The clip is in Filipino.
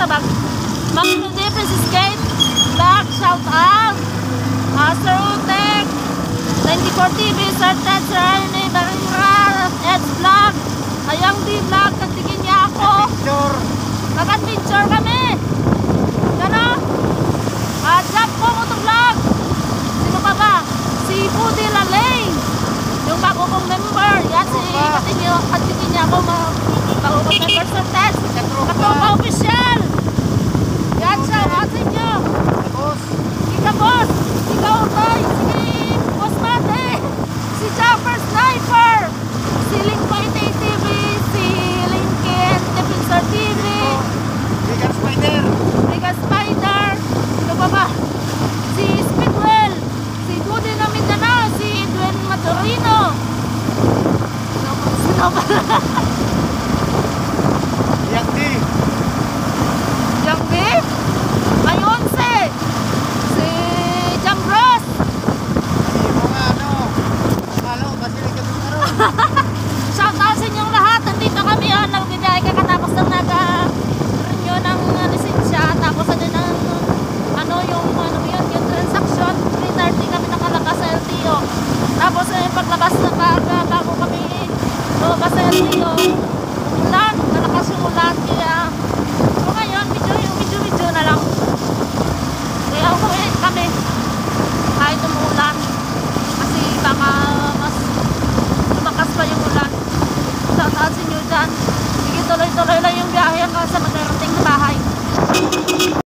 sa bag. Mang Difference Skate, Black, shout out. Sir Utek, 94 TV, Sir Ted, Sir Ernie, Barangral, Ed's Vlog, Ayang D Vlog, katigin niya ako. Picture. Nag-adventure kami. Gano? At Jack po vlog. Sino pa ba? Si Budi Lalay. Yung bago kong member. Yan si Katinyo. Katigin niya ako mga bago kong member sa Tapos eh, paglabas na maaga bago kami lumabas na dito. Ulan, malakas yung ulan. Kaya, so ngayon, medyo yung medyo medyo na lang. Kaya umuwi kami kahit umulan. Kasi baka mas lumakas pa yung ulan. Tataasin nyo dyan. Sige, tuloy-tuloy lang yung biyahe.